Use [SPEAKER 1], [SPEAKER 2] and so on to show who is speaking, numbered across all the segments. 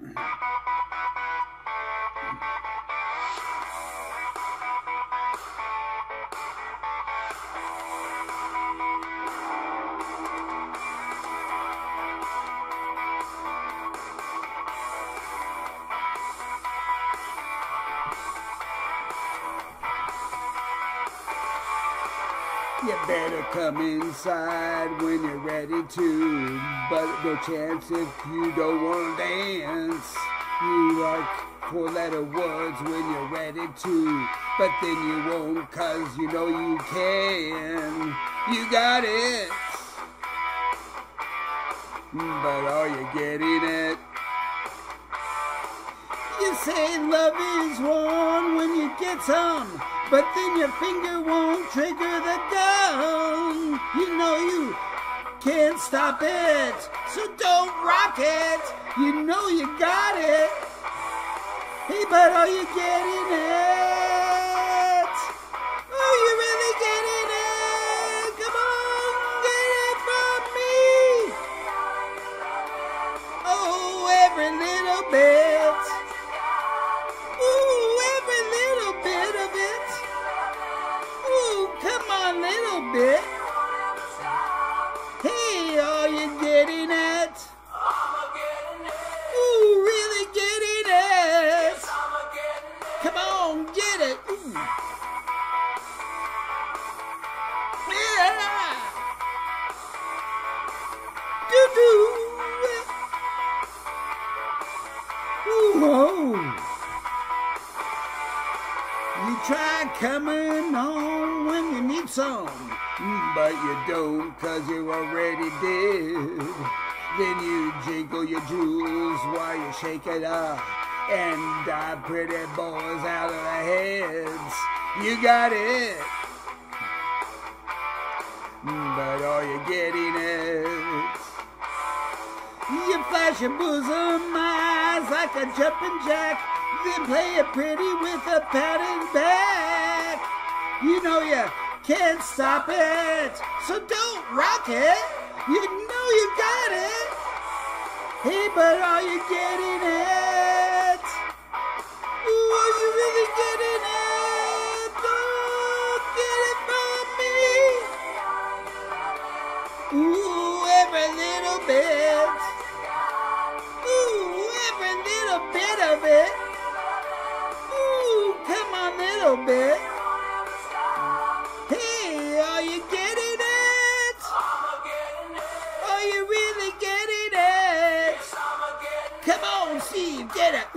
[SPEAKER 1] Ha ha ha! You better come inside when you're ready to, but no chance if you don't want to dance. You like four letter words when you're ready to, but then you won't cause you know you can. You got it. But are you getting it? You say love is one when you get some. But then your finger won't trigger the gun. You know you can't stop it, so don't rock it. You know you got it. Hey, but are you getting it? Are you really getting it? Come on, get it from me. Oh, every little bit. Little try coming on when you need some, but you don't cause you're already did. Then you jingle your jewels while you shake it up and dive pretty boys out of their heads. You got it. But are you getting it? You flash your bosom eyes like a jumping jack, then play it pretty with a pattern back. You know you can't stop it, so don't rock it. You know you got it. Hey, but are you getting it?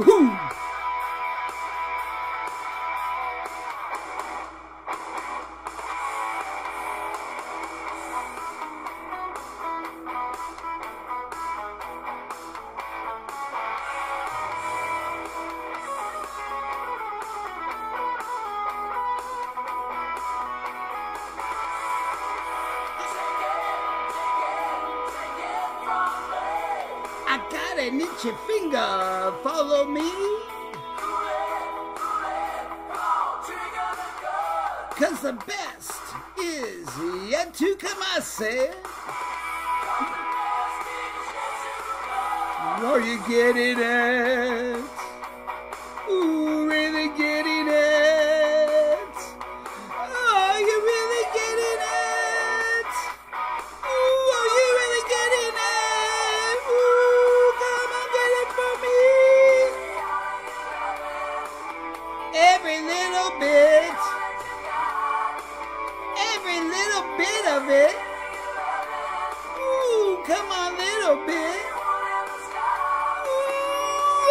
[SPEAKER 1] Steve, I got an itchy finger. Follow me. Cause the best is yet to come, I said. Are you getting it? little bit. Ooh,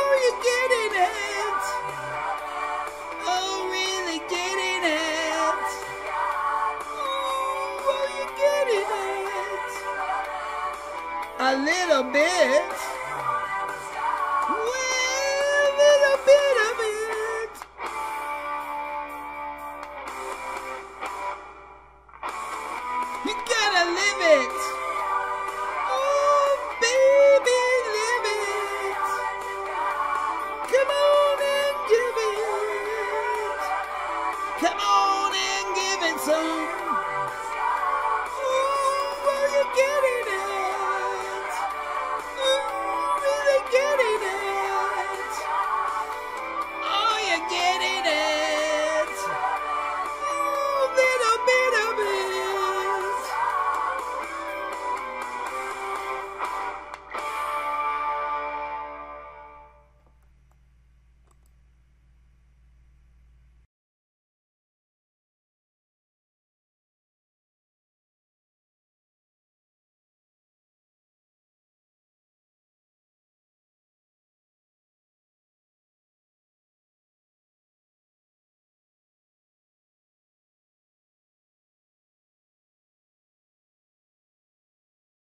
[SPEAKER 1] are you getting it? Oh, really getting it? Ooh, are you getting it? A little bit. Well, a little bit of it. You gotta live it. Come on and give it some.